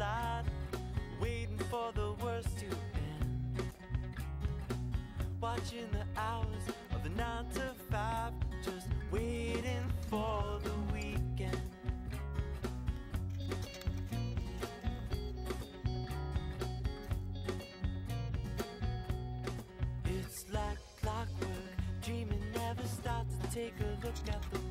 slide. Waiting for the worst to end. Watching the hours of the nine to five, just waiting for the weekend. It's like clockwork, dreaming never stops to take a look at the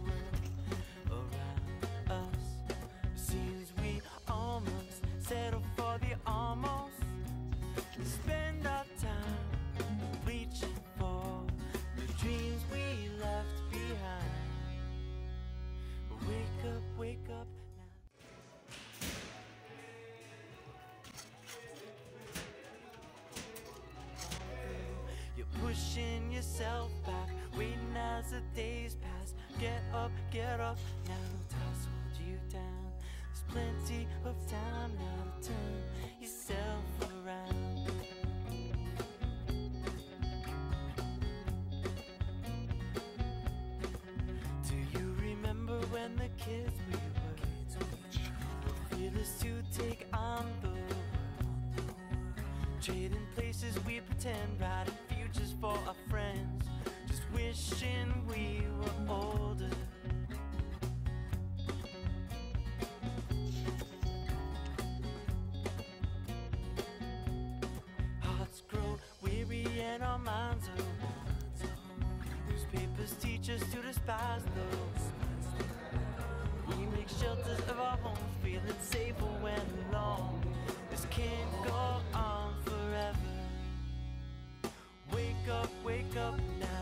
yourself back, waiting as the days pass. Get up, get up, now no toss hold you down. There's plenty of time now to turn yourself around. Do you remember when the kids we were? Fearless to take on the world. Trading places we pretend, writing futures for our friends. Just wishing we were older. Hearts grow weary and our minds are worn. Newspapers teach us to despise those. We make shelters of our homes, feeling safer when alone. This can't go on forever. Wake up, wake up, now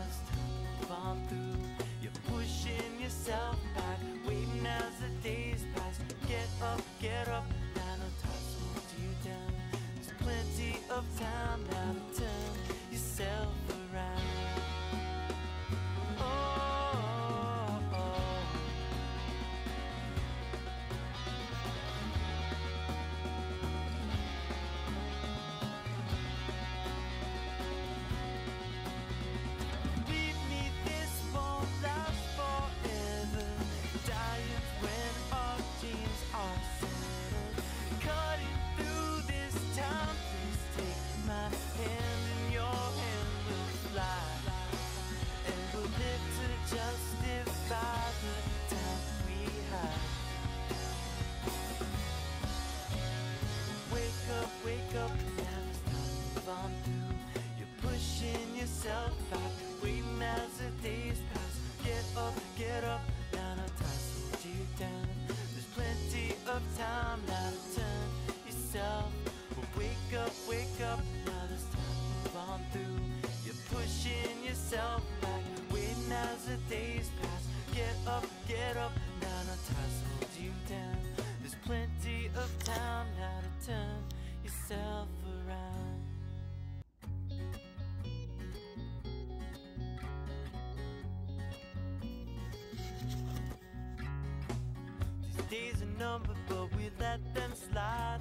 days are numbered, but we let them slide.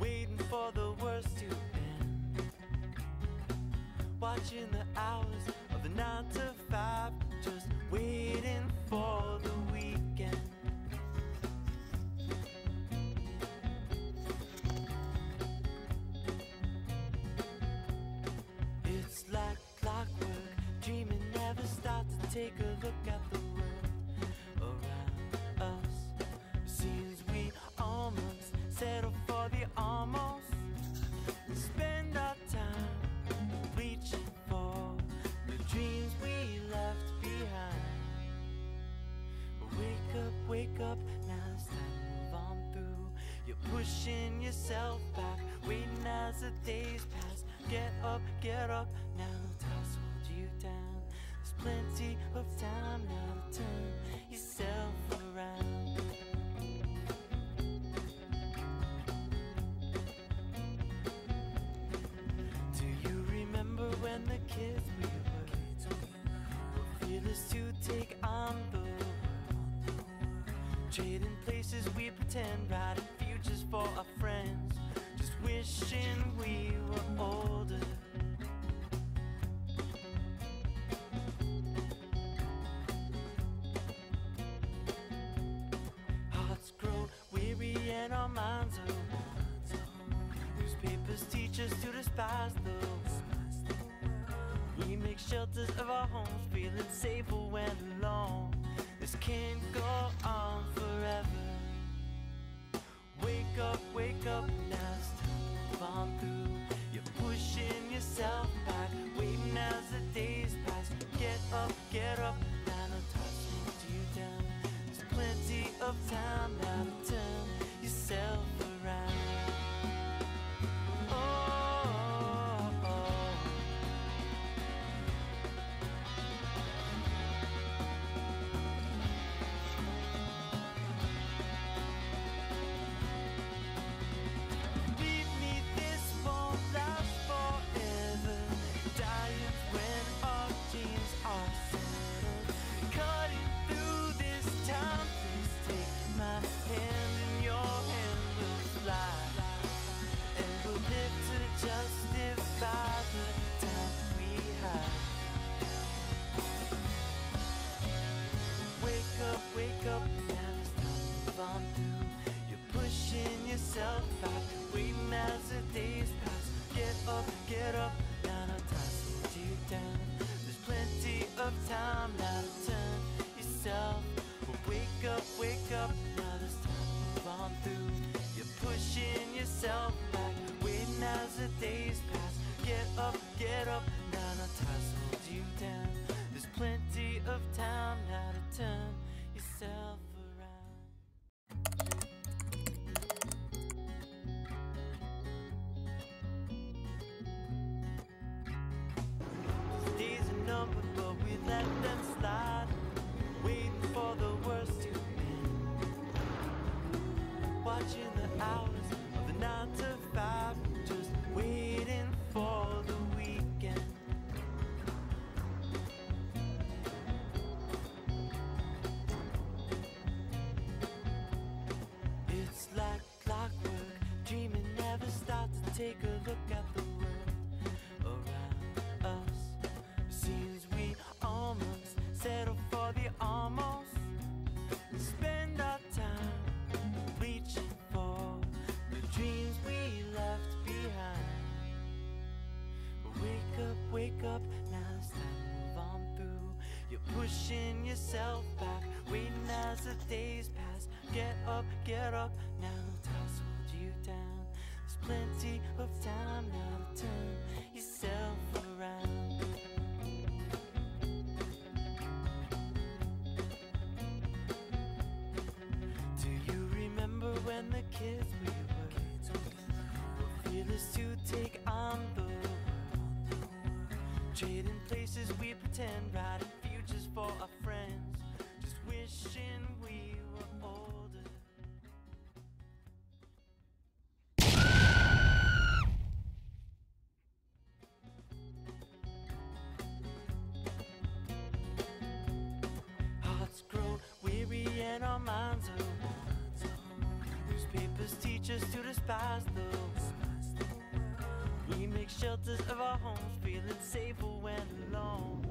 Waiting for the worst to end. Watching the hours of the nine to five, just pushing yourself back, waiting as the days pass. Get up, get up, now no toss hold you down. There's plenty of time now to turn yourself around. Do you remember when the kids we were? Were fearless to take on the world. Trading places we pretend, writing wishing we were older. Hearts grow weary and our minds are Newspapers teach us to despise those. We make shelters of our homes, feeling safer when alone. This can't go on take a look at the world around us. Seems we almost settle for the almost. Spend our time reaching for the dreams we left behind. Wake up, wake up, now it's time to move on through. You're pushing yourself back, waiting as the days pass. Get up, get up, now plenty of time now to turn yourself around. Do you remember when the kids we were? Fearless to take on the world. Trading places we pretend, writing futures for our friends. Just wishing Newspapers teach us to despise those. We make shelters of our homes, feeling safer when alone.